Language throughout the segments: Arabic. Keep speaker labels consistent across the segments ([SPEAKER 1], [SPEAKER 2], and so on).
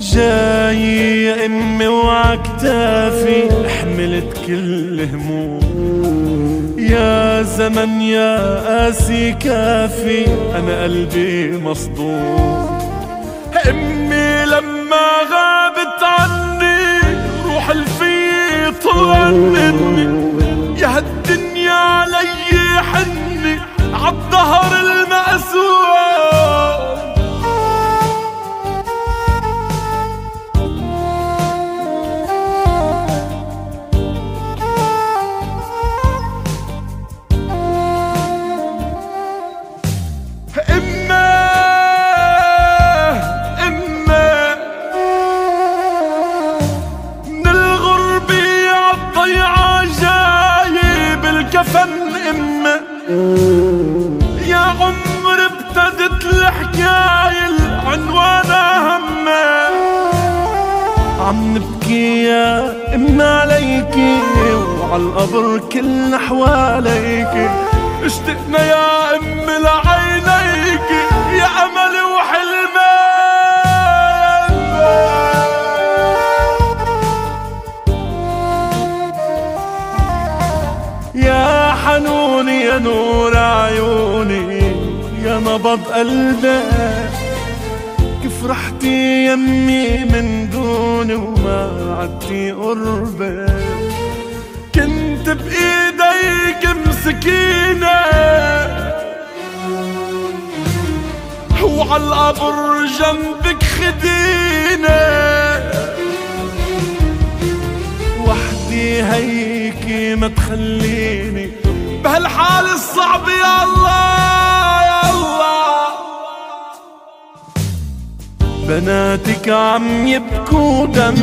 [SPEAKER 1] جاي يا امي وعكتافي حملت كل هموم. يا زمن يا قاسي كافي أنا قلبي مصدوم. امي لما غابت عني روح الفي طلعت مني يا هالدنيا عم نبكي يا ام عليكي وعلى القبر كلنا حواليكي اشتقنا يا ام لعينيك يا أمل وحلمي يا حنون يا نور عيوني يا نبض قلبي كيف رحتي يمي من دوني وما عدتي قربي كنت بإيديك مسكينة وعالقبر جنبك خدينة. وحدي هيك ما تخليني بهالحال الصعب يا الله. بناتك عم يبكوا دم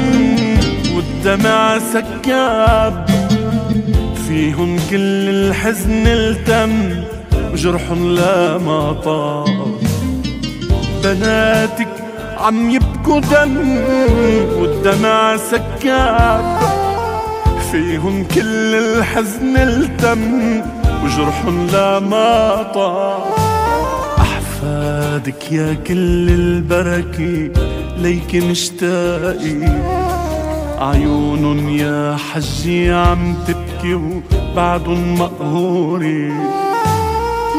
[SPEAKER 1] والدمع سكاب. فيهن كل الحزن التم وجرحن لا ما طاب. بناتك عم يبكوا دم والدمع سكاب. فيهن كل الحزن التم وجرحن لا ما طاب. أحفادك يا كل البركة ليك مشتاقين عيون يا حجي عم تبكي وبعدن مقهوري.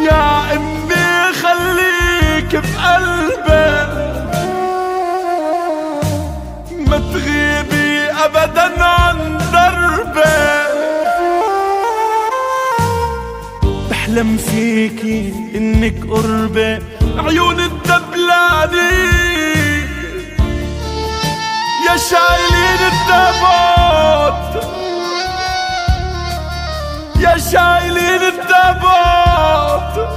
[SPEAKER 1] يا أمي خليك بقلبي. بحلم فيكي إنك قربي عيون الدبلاني يا شايلين التابوت يا شايلين التابوت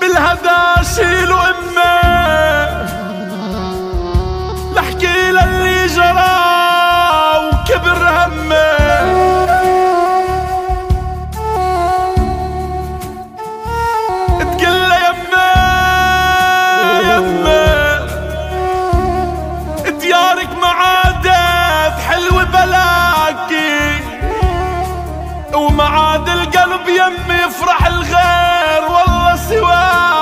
[SPEAKER 1] بالهدى شيلوا امي لحكي للي جرى ومعاد القلب يمي يفرح الغير والله سواه.